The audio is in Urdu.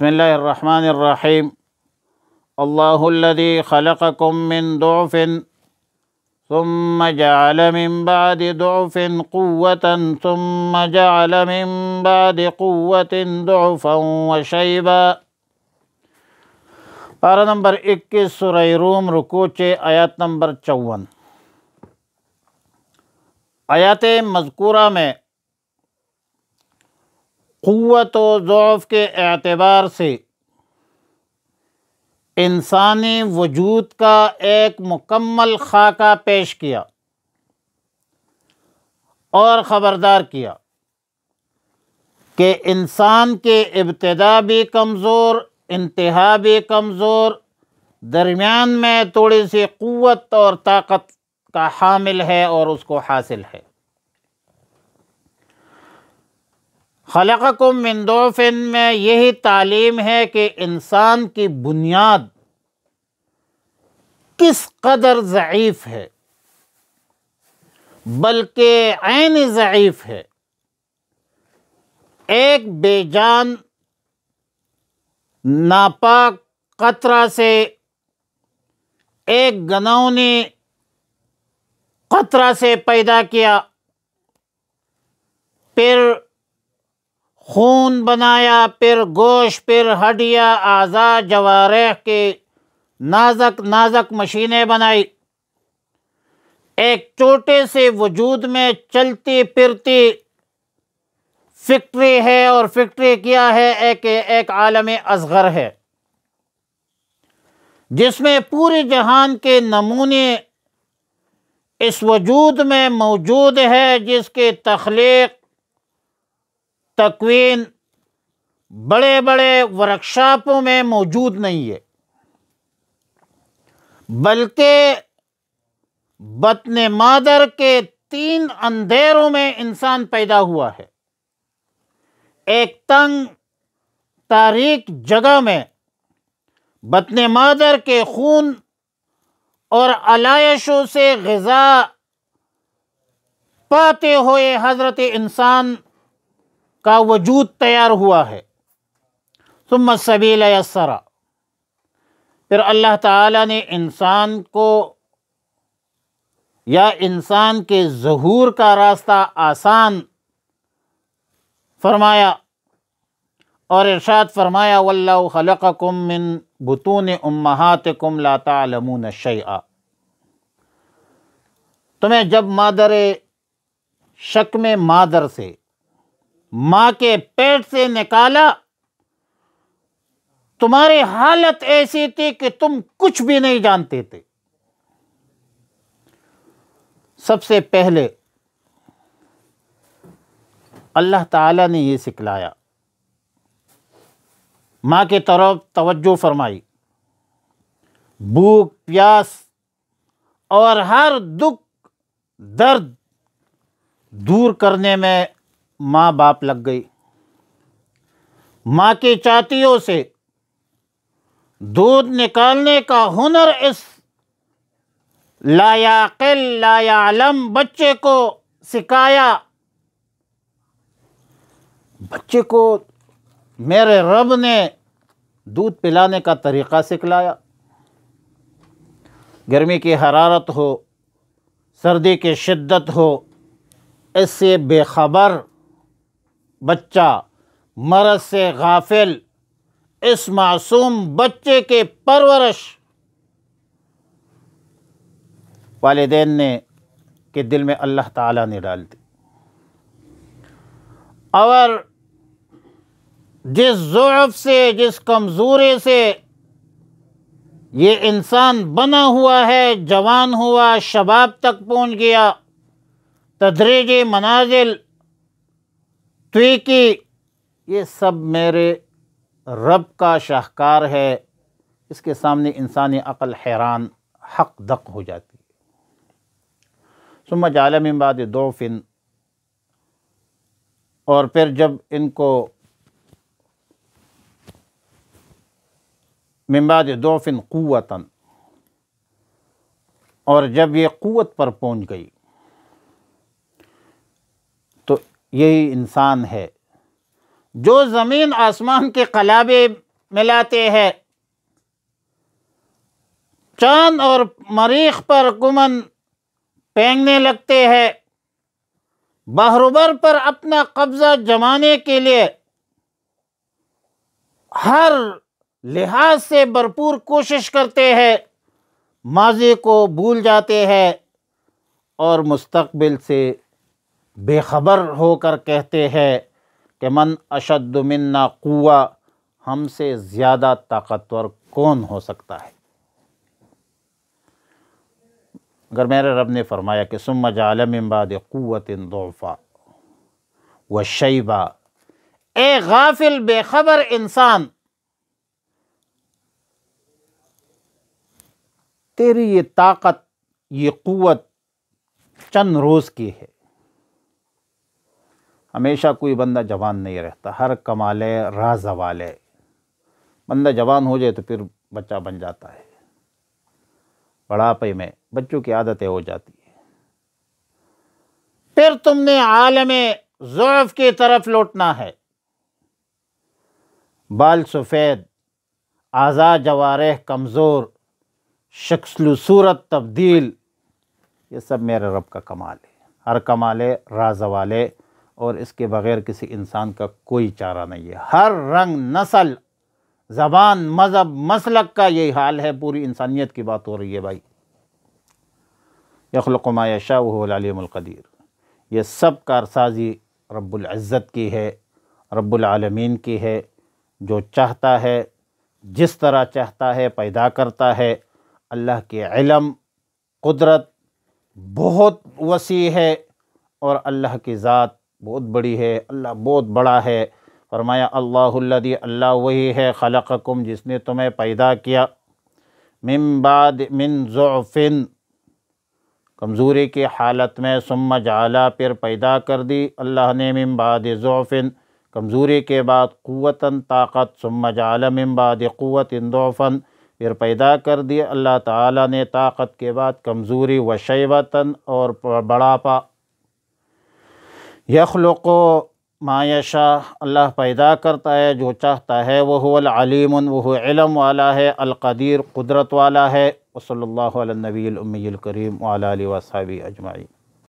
بسم الله الرحمن الرحيم. الله الذي خلقكم من ضعف ثم جعل من بعد ضعف قوة ثم جعل من بعد قوة ضعفا وشيبا. پارہ نمبر اکیس سورہ روم رکوچے آیات نمبر چون. آیات مذکورہ میں قوت و ضعف کے اعتبار سے انسانی وجود کا ایک مکمل خاکہ پیش کیا اور خبردار کیا کہ انسان کے ابتدا بھی کمزور، انتہا بھی کمزور، درمیان میں تھوڑی سی قوت اور طاقت کا حامل ہے اور اس کو حاصل ہے۔ خلقکم من ضعف میں یہی تعلیم ہے کہ انسان کی بنیاد کس قدر ضعیف ہے، بلکہ عین ضعیف ہے۔ ایک بے جان، ناپاک قطرہ سے ایک گنونی قطرہ سے پیدا کیا، پھر خون بنایا، پھر گوشت، پھر ہڈیا اعضا جوارح کے نازک نازک مشینیں بنائی۔ ایک چھوٹے سے وجود میں چلتی پھرتی فیکٹری ہے اور فیکٹری کیا ہے، ایک ایک عالم اصغر ہے۔ جس میں پورے جہان کے نمونے اس وجود میں موجود ہے جس کے تخلیق تکوین بڑے بڑے ورکشاپوں میں موجود نہیں ہے، بلکہ بطن مادر کے تین اندھیروں میں انسان پیدا ہوا ہے۔ ایک تنگ تاریک جگہ میں بطن مادر کے خون اور علائشوں سے غذا پاتے ہوئے حضرت انسان کا وجود تیار ہوا ہے۔ ثم السبیل یسرا۔ پھر اللہ تعالیٰ نے انسان کو یا انسان کے ظہور کا راستہ آسان فرمایا اور ارشاد فرمایا، واللہ خلقکم من بطون امہاتکم لا تعلمون شیئا۔ تمہیں جب مادر شک میں مادر سے ماں کے پیٹ سے نکالا۔ تمہاری حالت ایسی تھی کہ تم کچھ بھی نہیں جانتے تھے۔ سب سے پہلے اللہ تعالیٰ نے یہ سکھلایا۔ ماں کی طرف توجہ فرمائی۔ بھوک، پیاس اور ہر دکھ، درد دور کرنے میں ماں باپ لگ گئی۔ ماں کی چاتیوں سے دودھ نکالنے کا ہنر اس لا یعقل لا یعلم بچے کو سکھایا۔ بچے کو میرے رب نے دودھ پلانے کا طریقہ سکھلایا۔ گرمی کی حرارت ہو، سردی کی شدت ہو، اس سے بے خبر بچہ، مرض سے غافل، اس معصوم بچے کے پرورش۔ والدین نے کے دل میں اللہ تعالیٰ نے ڈال دی۔ اور جس ضعف سے، جس کمزوری سے یہ انسان بنا ہوا ہے، جوان ہوا، شباب تک پہنچ گیا تدریجی منازل تویکی یہ سب میرے رب کا شاہکار ہے۔ اس کے سامنے انسانی عقل حیران، حق دق ہو جاتی ہے۔ ثم جعل من بعد دوفن اور پھر جب ان کو من بعد دوفن قوتاً، اور جب یہ قوت پر پہنچ گئی تو یہی انسان ہے۔ جو زمین آسمان کے قلابے ملاتے ہیں۔ چاند اور مریخ پر گمن پینگنے لگتے ہیں۔ بہروبر پر اپنا قبضہ جمانے کے لیے ہر لحاظ سے بھرپور کوشش کرتے ہیں۔ ماضی کو بھول جاتے ہیں اور مستقبل سے بے خبر ہو کر کہتے ہیں کہ من اشد منا قوا ہم سے زیادہ طاقتور کون ہو سکتا ہے؟ اگر میرے رب نے فرمایا کہ سم جعل من بعد قوت ضعفا و شیبہ اے غافل بے خبر انسان، تیری یہ طاقت، یہ قوت چند روز کی ہے۔ ہمیشہ کوئی بندہ جوان نہیں رہتا، ہر کمالے راز والے بندہ جوان ہو جائے تو پھر بچہ بن جاتا ہے۔ بڑھاپے میں بچوں کی عادتیں ہو جاتی ہیں۔ پھر تم نے عالم ضعف کی طرف لوٹنا ہے۔ بال سفید آزاد جوارح کمزور شکل صورت تبدیل، یہ سب میرے رب کا کمال ہے۔ ہر کمال راز والے اور اس کے بغیر کسی انسان کا کوئی چارہ نہیں ہے۔ ہر رنگ، نسل، زبان، مذہب، مسلک کا یہی حال ہے۔ پوری انسانیت کی بات ہو رہی ہے بھائی۔ یخلق ما یشاء وهو العلیم القدیر۔ یہ سب کارسازی رب العزت کی ہے، رب العالمین کی ہے۔ جو چاہتا ہے، جس طرح چاہتا ہے، پیدا کرتا ہے۔ اللہ کے علم، قدرت بہت وسیع ہے اور اللہ کی ذات بہت بڑی ہے، اللہ بہت بڑا ہے۔ فرمایا، اللہ الذی، اللہ وہی ہے، خلقکم، جس نے تمہیں پیدا کیا۔ من بعد من ضعفن، کمزوری کی حالت میں، ثم جعلا، پھر پیدا کر دی۔ اللہ نے من بعد ضعفن، کمزوری کے بعد قوتاً، طاقت۔ ثم جعل من بعد قوت ضعفن پھر پیدا کر دی۔ اللہ تعالیٰ نے طاقت کے بعد کمزوری و شیبتاً اور بڑھاپا۔ یخلق ما یشا اللہ پیدا کرتا ہے، جو چاہتا ہے وہ العلیم، وہ علم والا ہے، القدیر، قدرت والا ہے۔ وصلی اللہ علیہ نبی الامی الکریم، وعلی علیہ وصحبہ اجمعین۔